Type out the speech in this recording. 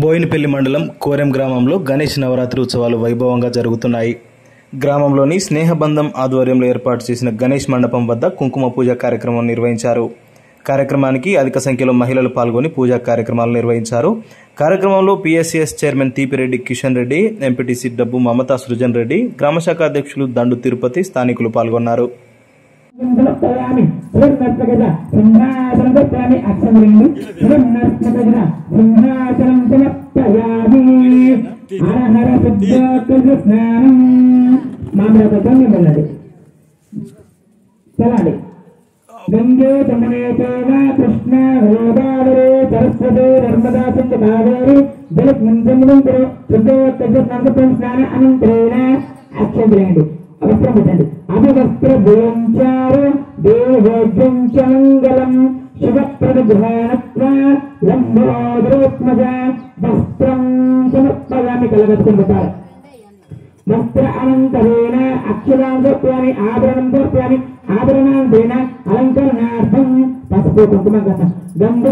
బోయినపల్లి మండలం కోరెం గ్రామంలో గణేష్ నవరాత్రి ఉత్సవాలు వైభవంగా జరుగుతున్నాయి. గ్రామంలోని స్నేహబంధం ఆధ్వర్యంలో ఏర్పాటు చేసిన గణేష్ మండపం వద్ద కుంకుమ పూజ కార్యక్రమం నిర్వహించారు. కార్యక్రమానికి అధిక సంఖ్యలో మహిళలు పాల్గొని పూజా కార్యక్రమాలు నిర్వహించారు. కార్యక్రమంలో PSCS chairman Theepireddy Kishan Reddy MPTC Dabbu Mamata Srujan Reddy గ్రామశాఖ అధ్యక్షులు దండు తిరుపతి స్థానికులు పాల్గొన్నారు. సమర్పయామి సువర్ణత్మకజ సింహాసనం దత్తామి అక్షమరిండు సువర్ణత్మకజ సింహాసనం సమర్పయామి హర హర స్నానం మామూలుగా వెళ్ళండి చలాలి గంగే తమనేతేవ కృష్ణ గోదావరి సరస్వతి నర్మదా సింధు కావేరి జలస్మింసముద్ర శుద్ధోత్తర స్నాన అనంతరేణ అక్షంద్రేయండి అవసరం పెట్టండి అభివస్త్ర భోంచార దేహోద్యం లంబోదరోత్మజ వస్త్రం సమర్పయామి కలగట్టుకుని వస్త్ర అనంతరేణ అక్షరాం దర్పయామి ఆభరణం అలంకరణార్థం పసుపు కుంకుమ గంధ